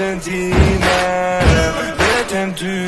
t'es dit, mais t'aimes-tu